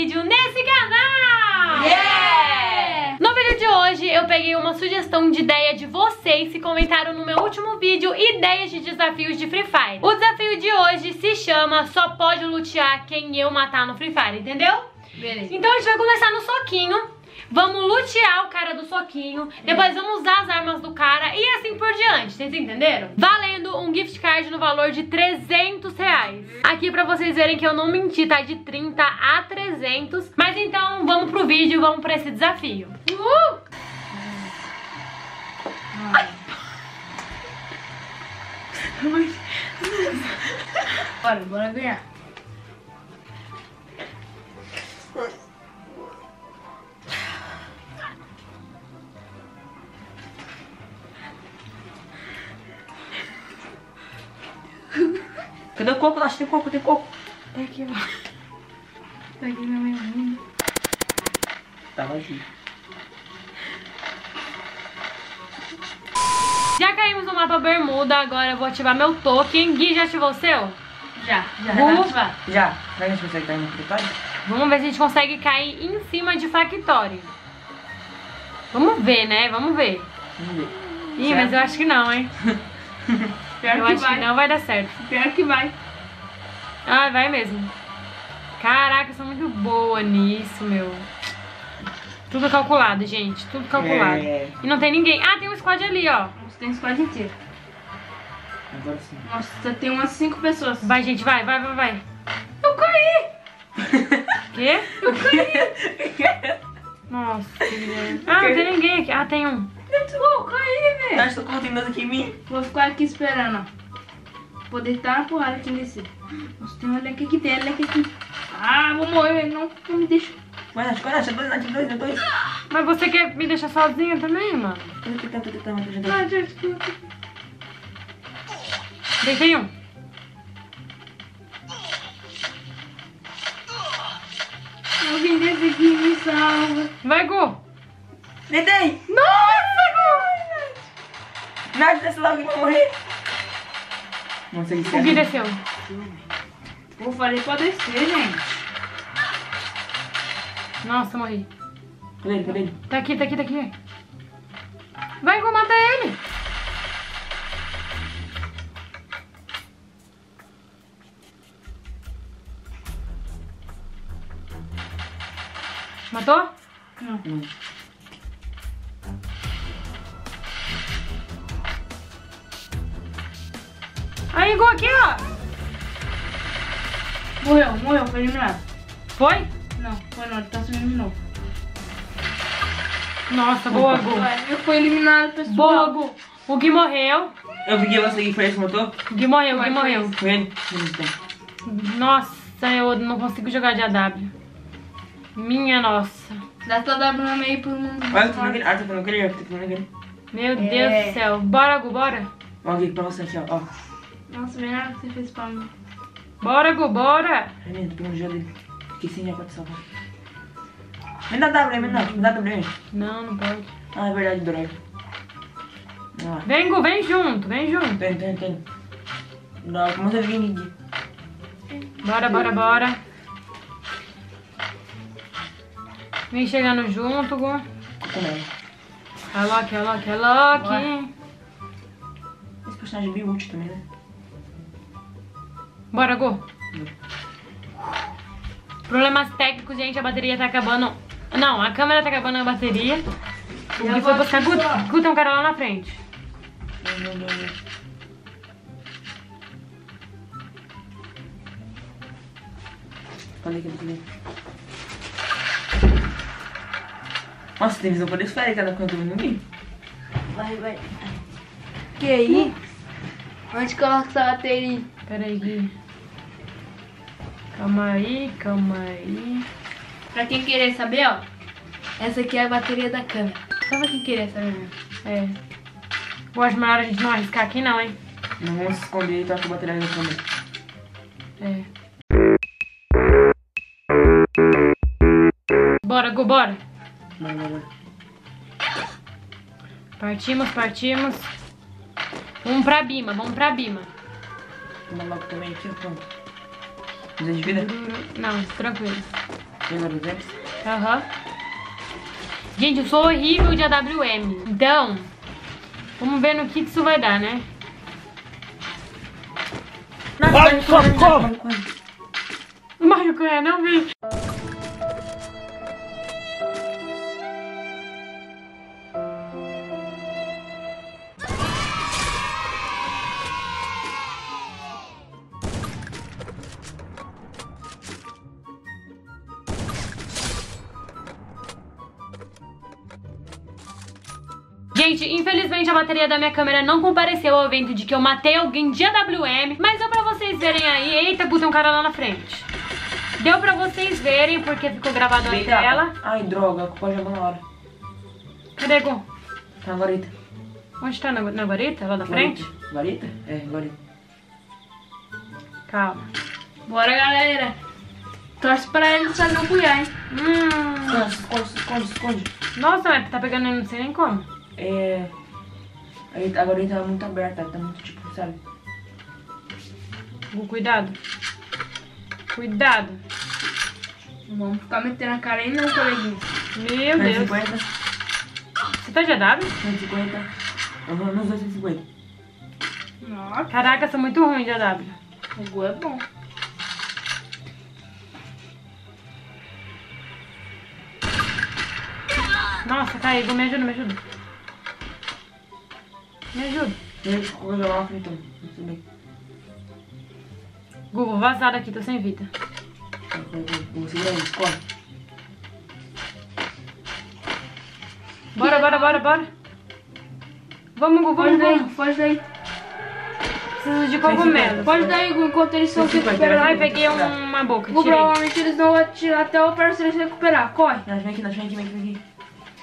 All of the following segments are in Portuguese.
vídeo nesse canal! Yeah! No vídeo de hoje eu peguei uma sugestão de ideia de vocês que comentaram no meu último vídeo ideias de desafios de Free Fire. O desafio de hoje se chama Só pode lutear quem eu matar no Free Fire, entendeu? Beleza. Então a gente vai começar no soquinho. Vamos lutear o cara do soquinho. Depois vamos usar as armas do cara e assim por diante. Vocês entenderam? Valendo um gift card no valor de 300 reais. Aqui pra vocês verem que eu não menti, tá? De 30 a 300. Mas então vamos pro vídeo, vamos pra esse desafio. Uh! Bora, bora ganhar. Cadê o coco? Acho que tem coco, tem coco. Tá aqui, ó. Tá aqui na minha mão. Tá vazio. Já caímos no mapa Bermuda, agora eu vou ativar meu token. Gui, já ativou o seu? Já, já. Vou. já ativar. Já. Será que a gente consegue cair no escritório? Vamos ver se a gente consegue cair em cima de Factory. Vamos ver, né? Vamos ver. Vamos ver. Ih, Certo. mas eu acho que não, hein? Pior eu que acho vai. que não vai dar certo. Pior que vai. Ah, vai mesmo. Caraca, eu sou muito boa nisso, meu. Tudo calculado, gente. Tudo calculado. É. E não tem ninguém. Ah, tem um squad ali, ó. Nossa, tem squad inteiro. Agora sim. Nossa, tem umas 5 pessoas. Vai, gente, vai, vai, vai, vai. Eu caí! Quê? Nossa, que. Ah, não tem ninguém aqui. Ah, tem um. Eu caí, velho. Acho que tô colocando aqui em mim. Vou ficar aqui esperando, ó. Poder dar uma porrada aqui nesse. Nossa, tem um leque aqui, tem um leque aqui. Ah, vou morrer, velho. Não, não me deixa. Vai, Nath, é dois, dois, é dois. Mas você quer me deixar sozinha também, mano? Tô tentando, tô tentando, tô tentando. Ah, já desculpa. Deitei um. Alguém desse aqui me salva. Vai, Gu. Deitei! Nossa, Nath, desce logo que vou morrer. Não sei se. O Gui desceu. Eu falei pra descer, gente. Nossa, morri. Cadê ele, cadê ele? Tá aqui, tá aqui, tá aqui. Vai, Gu, mata ele. Matou? Hum. Aí, Gu, aqui, ó. Morreu, morreu, foi eliminado. Foi? Não, foi não, ele tá se eliminou. Nossa, boa, Gu. Eu fui eliminado, pessoal. Boa, Gu. O Gui morreu. Eu vi que você que foi esse motor? O Gui morreu, o Gui morreu. Foi ele? Nossa, eu não consigo jogar de AW. Minha nossa. Dá toda a brama aí pro mundo. Olha, eu tô naquele. Ah, tô naquele, eu tô naquele. Meu É. Deus do céu. Bora, Gu, bora. Ó, aqui pra você aqui, ó. ó. Nossa, vem nada que você fez pra mim. Bora, Gu, bora. Ai, menino, tô pegando gelo dele. Fiquei sem já pra te salvar. Me dá W, me dá, me dá W. Não, não pode. Ah, é verdade, droga. Ah, Vem, Gu, vem junto, vem junto. tem, tem, tem. Não, como você viu, ninguém. Bora, bora, bora. Vem chegando junto, Gu. Também. A Loki, a Loki, a Loki. Esse personagem é bem útil também, né? Bora, Gu. Problemas técnicos, gente, a bateria tá acabando. Não, a câmera tá acabando a bateria. Gui foi buscar. Gu. Gu, tem um cara lá na frente. Não, não, não. Falei que ele. Nossa, tem visão periférica né? Quando eu tô ninguém. Vai, vai. Que aí? Onde coloca essa bateria? Pera aí, Gui. Calma aí, calma aí. Pra quem querer saber, ó. Essa aqui é a bateria da câmera. Só pra quem querer saber mesmo. É. Eu acho melhor a gente não arriscar aqui, não, hein? Não vamos se esconder e tá com a bateria no também. É. Bora, Gu, bora. Vai, vai, vai. Partimos, partimos. Vamos pra Bima, vamos pra Bima. Vamos logo também aqui, pronto. Precisa de vida? Não, tranquilo. Lembra do Zex? Aham. Gente, eu sou horrível de AWM. Então, vamos ver no que isso vai dar, né? Não, Ai, não, socorro! Mario Cunha, não vi. Gente, infelizmente a bateria da minha câmera não compareceu ao evento de que eu matei alguém de AWM, mas deu pra vocês verem aí. Eita, tem um cara lá na frente. Deu pra vocês verem porque ficou gravado na tela. Ai, droga, a culpa jogou na hora. Cadê, Gu? Tá na varita. Onde tá? Na, na guarita? Lá da frente? Varita? É, varita. Calma. Bora, galera. Torce pra ele sair não buiar, hein? Hum. Esconde, esconde, esconde, esconde. Nossa, mas tá pegando não sei nem como. É. Aí, a varita tá muito aberta, tá muito tipo, sabe? Gu, cuidado. Cuidado. Não vamos ficar metendo a cara aí não, coleguinha. Meu Deus. 150, Você tá de AW? 150. Aham, nos dois 150. Nossa, Caraca, eu sou muito ruim de AW. o gol é bom. Nossa, caiu. Gu, me ajuda, me ajuda. Me ajuda. Jogar uma frente, então. Tudo bem. Vou vazar daqui, tô sem vida. Vou segurar ele, corre. Bora, bora, bora, bora. Vamos, Gu, Pode vamos, daí, vamos. pode daí. Preciso de cogumelo. Pode daí, Gu, enquanto eles estão se 150, recuperando. Ai, peguei um- uma boca, tirei. provavelmente eles não vão atirar até o parceiro se recuperar. Corre. Aqui, vem aqui, vem aqui, vem aqui.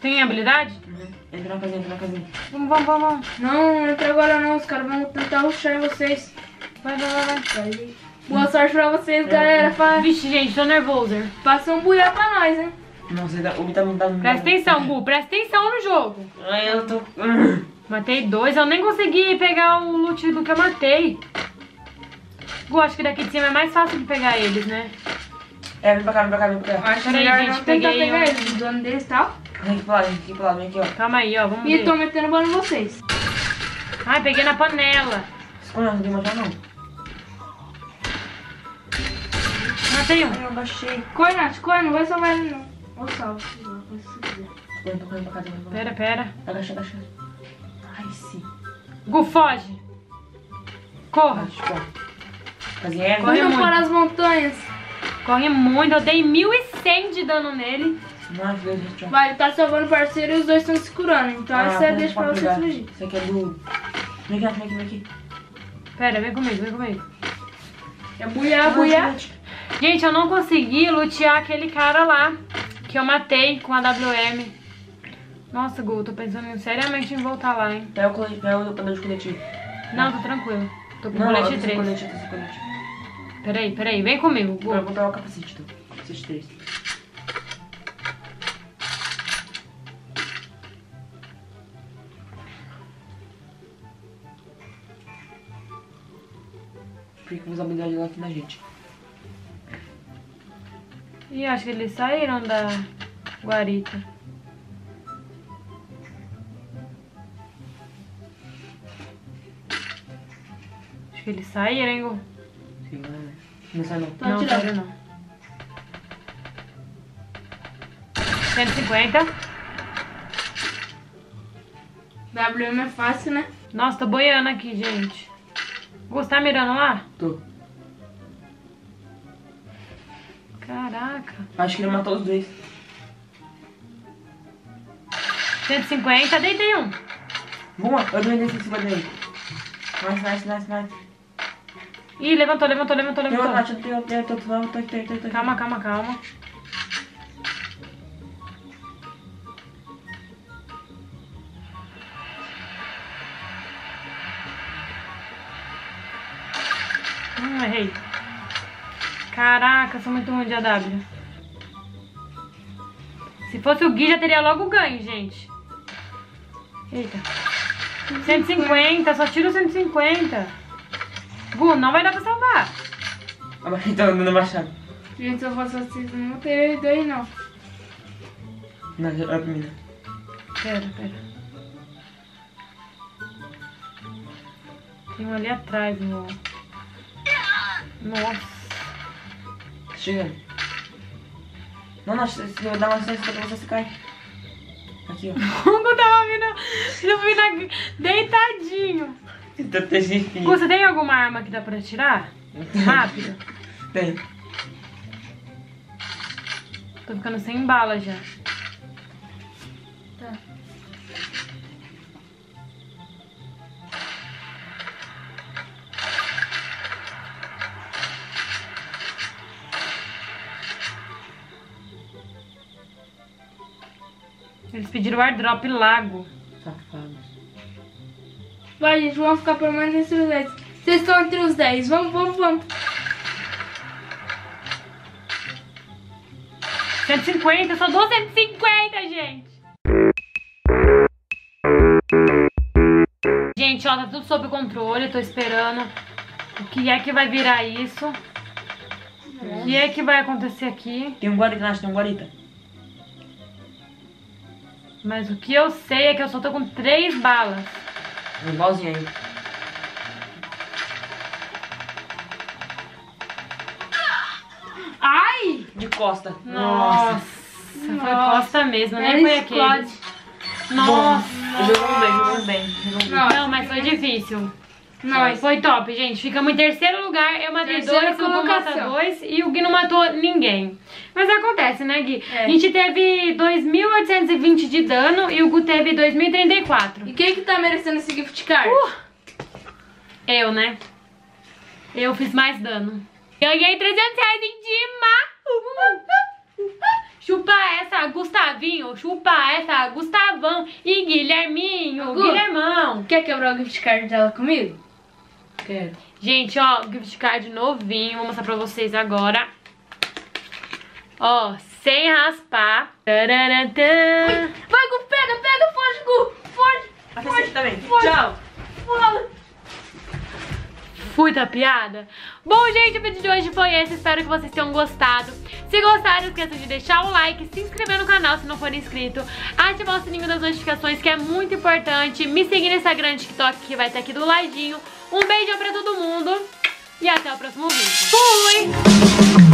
Tem habilidade? Uhum. Entra na casinha, entra na casinha. Vamos, vamos, vamos, vamos. Não, não entra agora não. Os caras vão tentar rushar em vocês. Vai, vai, vai, vai. Boa sorte pra vocês, galera. Fa- Vixe, gente, tô nervoso. Passa um buiá pra nós, hein? Não, você tá, o Bi tá me dando. Presta atenção, Gu, presta atenção no jogo. Ai, eu tô. Matei dois, eu nem consegui pegar o loot do que eu matei. Gu, acho que daqui de cima é mais fácil de pegar eles, né? É, vem pra cá, vem pra cá, vem pra cá. Acho Peraí, melhor gente, não tentar pegar um. eles. O dono deles tá. Vem aqui pro lado, vem aqui pro lado, vem aqui, ó. Calma aí, ó, vamos E ver. tô metendo bala em vocês. Ai, peguei na panela. Esconde, não tem matar, não. Matei um. Ai, eu baixei. Corre, Nath, corre. Não vai salvar ele, não. Ou salve, se você quiser. Tô correndo pra cá. Pera, pera. Agacha, agacha. Ai, sim. Gu, foge. Corra. Acho. Casinha é. Corre Vamos muito. para as montanhas. Corre muito, eu dei 1.100 de dano nele. Nossa, Deus, gente. Vai, ele tá salvando o parceiro e os dois estão se curando. Então Ah, essa é a deixa pra você fugir. Isso aqui é do. Vem Nath, vem aqui, vem aqui. Pera, vem comigo, vem comigo. É buiá, buiá. Nath, Gente, eu não consegui lutear aquele cara lá que eu matei com a WM. Nossa, Gu, tô pensando seriamente em voltar lá, hein? Pega o cabelo de coletivo. Não, tô tranquilo. Tô com Não, colete eu tô sem 3. colete, tô colete. Peraí, peraí, vem comigo, Gu. Eu vou pegar o capacete, então. Capacete 3. Porque usa habilidade lá aqui na gente. Ih, acho que eles saíram da guarita. Acho que eles saíram, hein, Gu? Né? Não sai não. Não, saíram não. 150. WM é fácil, né? Nossa, tô boiando aqui, gente. Você tá mirando lá? Tô. Caraca. Acho que ele matou os dois. 150, deitei um. Boa, eu em cima dele. Nice, nice, nice, nice. Ih, levantou, levantou, levantou, levantou. Nath, tem outro, tem outro, tem outro, tem outro, tem outro, tem outro. Calma, calma, calma. Hum, errei. Caraca, sou muito ruim de AW. Se fosse o Gui, já teria logo ganho, gente. Eita. 150, só tiro 150. Gu, não vai dar pra salvar. Ah, mas então, dando machado. Gente, se eu fosse assim, não teria ido aí, não. Não, olha pra mim. né? Pera, pera. Tem um ali atrás, meu. Nossa. Chegando. Não, não, se eu dar uma chance pra você, você cai. Aqui, ó. O Hugo tava vindo, eu vi na- deitadinho. Tá Hugo, você tem alguma arma que dá pra tirar? Rápido. Tem. Tô ficando sem bala já. Eles pediram airdrop lago. Safados. Vai, gente, vamos ficar pelo menos entre os 10. Vocês estão entre os 10. Vamos, vamos, vamos. 150, eu só dou 150, gente. Gente, ó, tá tudo sob controle, tô esperando. O que é que vai virar isso? O que é que vai acontecer aqui? Tem um guarita, Nath, tem um guarita. Mas o que eu sei é que eu só tô com três balas. Igualzinho aí. Ai! De costa. Nossa, foi Nossa. costa mesmo, nem Era foi aquele. Nossa. Jogamos bem, jogamos bem. Jogamos bem. Nossa. Não, mas foi difícil. Nós. Foi top, gente. Ficamos em terceiro lugar. Eu matei Terceira dois, o mata dois e o Gui não matou ninguém. Mas acontece, né, Gui? É. A gente teve 2.820 de dano e o Gu teve 2.034. E quem que tá merecendo esse gift card? Uh! Eu, né? Eu fiz mais dano. Ganhei 300 reais em Dima! Chupa essa, Gustavinho. Chupa essa, Gustavão. E Guilherminho, Gu. Guilhermão. Quer quebrar o gift card dela comigo? Quero. Gente, ó, gift card novinho. Vou mostrar pra vocês agora. Ó, sem raspar. Tararantã. Vai, Gu, pega, pega, foge, Gu! Foge! Até você também. Foge. Tchau. Foge! Fui tapeada? Bom, gente, o vídeo de hoje foi esse. Espero que vocês tenham gostado. Se gostaram, não esqueçam de deixar o like, se inscrever no canal se não for inscrito, ativar o sininho das notificações, que é muito importante. Me seguir no Instagram e TikTok, que vai estar aqui do ladinho. Um beijão pra todo mundo e até o próximo vídeo. Fui!